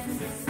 friends.